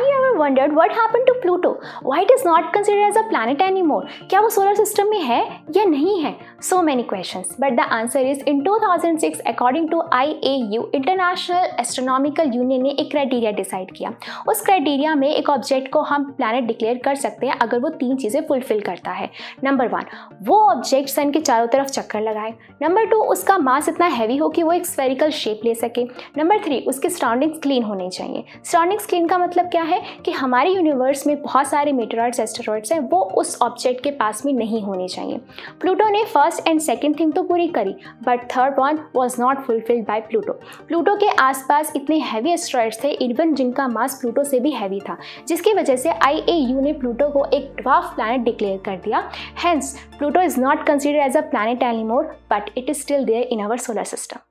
You ever wondered what happened to Pluto why it is not considered as a planet any more क्या वो solar system में है या नहीं है? So many question but the answer is in 2006 according to I A U international astronomical union ने एक criteria decide किया। उस क्राइटेरिया में एक ऑब्जेक्ट को हम प्लानट डिक्लेयर कर सकते हैं अगर वो तीन चीज़ें फुलफिल करता है। नंबर वन वो ऑब्जेक्ट सन के चारों तरफ़ चक्कर लगाए। नंबर टू उसका मास इतना हैवी हो कि वो एक स्फेरिकल शेप ले सके। नंबर थ्री उसके सराउंडिंग्स क्लीन होने चाहिए। सराउंडिंग्स क्लीन का मतलब क्या है कि हमारे यूनिवर्स में बहुत सारे मीटरॉइड्स एस्टेरॉइड्स हैं, वो उस ऑब्जेक्ट के पास में नहीं होने चाहिए। प्लूटो ने फ़र्स्ट एंड सेकेंड थिंग तो पूरी करी but third one was not fulfilled by Pluto. Pluto के आसपास इतने हैवी एस्ट्रॉइड्स थे इवन जिनका मास प्लूटो से भी हैवी था, जिसकी वजह से आईएयू ने प्लूटो को एक ड्वाफ प्लानट डिक्लेयर कर दिया। Hence Pluto is not consider as a planet anymore but it is still there in our solar system